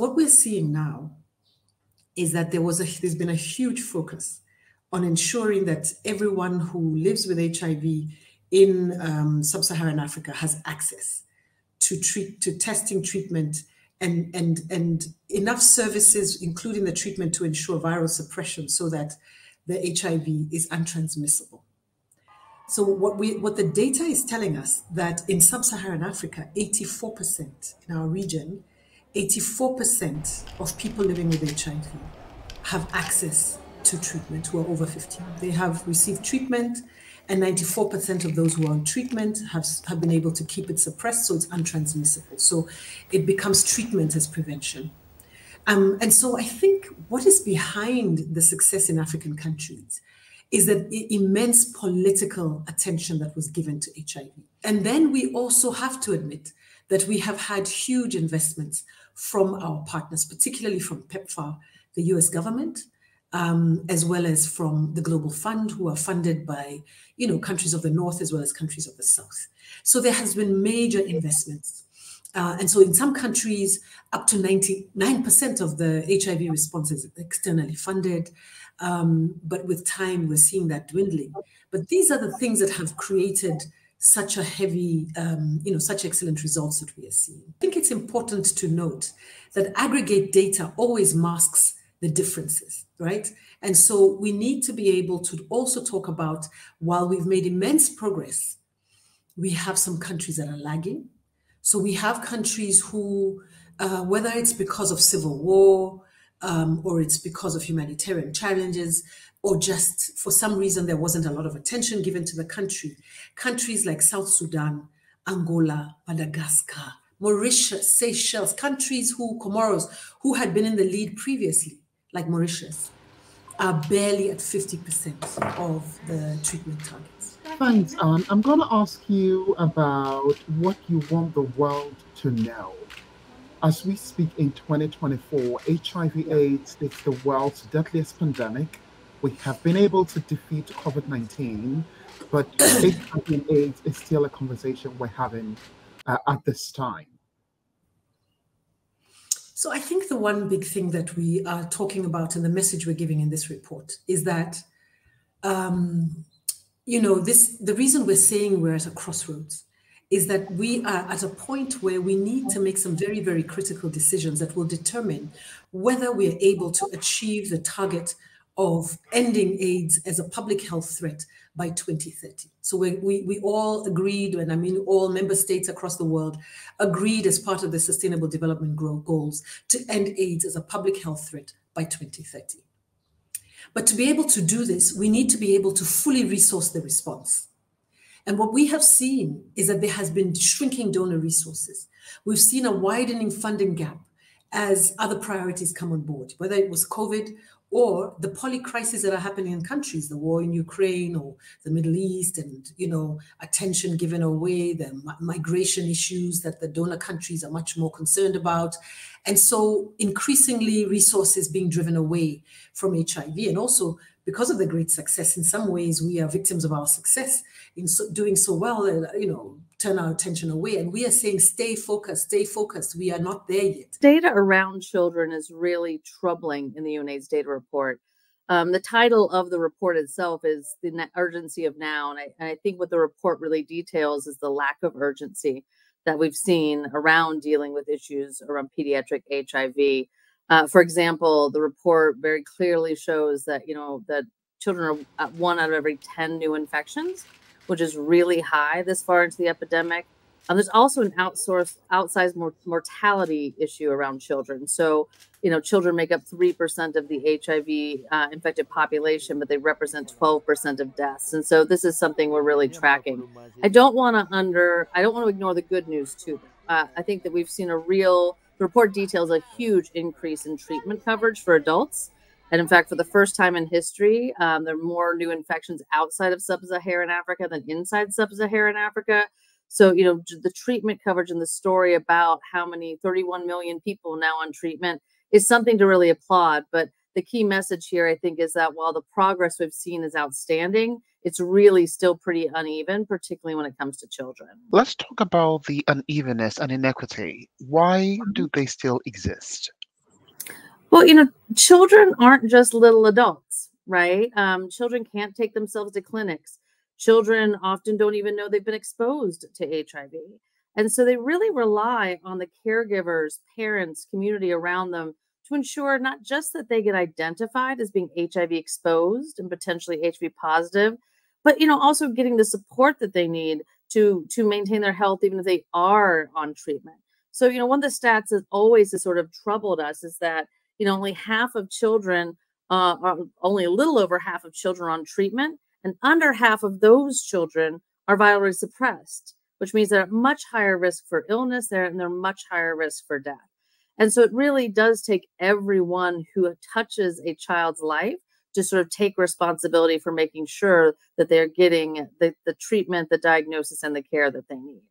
what we're seeing now is that there was a, there's been a huge focus on ensuring that everyone who lives with HIV in um, sub-Saharan Africa has access to treat to testing, treatment, and and and enough services, including the treatment to ensure viral suppression, so that the HIV is untransmissible. So what we what the data is telling us that in sub-Saharan Africa, 84% in our region, 84% of people living with HIV have access to treatment who are over 15. They have received treatment, and 94% of those who are on treatment have, have been able to keep it suppressed, so it's untransmissible. So it becomes treatment as prevention. Um, and so I think what is behind the success in African countries is that immense political attention that was given to HIV. And then we also have to admit that we have had huge investments from our partners, particularly from PEPFAR, the US government, um, as well as from the Global Fund, who are funded by, you know, countries of the North as well as countries of the South. So there has been major investments. Uh, and so in some countries, up to 99% of the HIV response is externally funded. Um, but with time, we're seeing that dwindling. But these are the things that have created such a heavy, um, you know, such excellent results that we are seeing. I think it's important to note that aggregate data always masks the differences, right? And so we need to be able to also talk about while we've made immense progress, we have some countries that are lagging. So we have countries who, uh, whether it's because of civil war um, or it's because of humanitarian challenges, or just for some reason there wasn't a lot of attention given to the country, countries like South Sudan, Angola, Madagascar, Mauritius, Seychelles, countries who, Comoros, who had been in the lead previously, like Mauritius, are barely at 50% of the treatment targets. Thanks, Anne. I'm going to ask you about what you want the world to know. As we speak in 2024, HIV AIDS is the world's deadliest pandemic. We have been able to defeat COVID 19, but HIV AIDS is still a conversation we're having uh, at this time. So I think the one big thing that we are talking about and the message we're giving in this report is that, um, you know, this the reason we're saying we're at a crossroads is that we are at a point where we need to make some very, very critical decisions that will determine whether we are able to achieve the target of ending AIDS as a public health threat by 2030. So we, we, we all agreed, and I mean all member states across the world agreed as part of the Sustainable Development Goals to end AIDS as a public health threat by 2030. But to be able to do this, we need to be able to fully resource the response. And what we have seen is that there has been shrinking donor resources. We've seen a widening funding gap as other priorities come on board, whether it was COVID or the poly crises that are happening in countries, the war in Ukraine or the Middle East, and you know, attention given away, the migration issues that the donor countries are much more concerned about, and so increasingly resources being driven away from HIV, and also because of the great success, in some ways we are victims of our success in so, doing so well. You know, turn our attention away. And we are saying, stay focused, stay focused. We are not there yet. Data around children is really troubling in the UNAIDS data report. Um, the title of the report itself is The Urgency of Now. And I, and I think what the report really details is the lack of urgency that we've seen around dealing with issues around pediatric HIV. Uh, for example, the report very clearly shows that, you know, that children are one out of every 10 new infections which is really high this far into the epidemic. Um, there's also an outsourced, outsized mortality issue around children. So, you know, children make up 3% of the HIV uh, infected population, but they represent 12% of deaths. And so this is something we're really tracking. I don't want to under, I don't want to ignore the good news too. Uh, I think that we've seen a real, the report details a huge increase in treatment coverage for adults. And in fact, for the first time in history, um, there are more new infections outside of sub Saharan Africa than inside sub Saharan Africa. So, you know, the treatment coverage and the story about how many 31 million people now on treatment is something to really applaud. But the key message here, I think, is that while the progress we've seen is outstanding, it's really still pretty uneven, particularly when it comes to children. Let's talk about the unevenness and inequity. Why do they still exist? Well, you know, children aren't just little adults, right? Um, children can't take themselves to clinics. Children often don't even know they've been exposed to HIV. And so they really rely on the caregivers, parents, community around them to ensure not just that they get identified as being HIV exposed and potentially HIV positive, but you know also getting the support that they need to to maintain their health even if they are on treatment. So you know one of the stats that always has sort of troubled us is that you know only half of children uh, are only a little over half of children on treatment, and under half of those children are virally suppressed, which means they're at much higher risk for illness. They're and they're much higher risk for death. And so it really does take everyone who touches a child's life to sort of take responsibility for making sure that they're getting the, the treatment, the diagnosis, and the care that they need.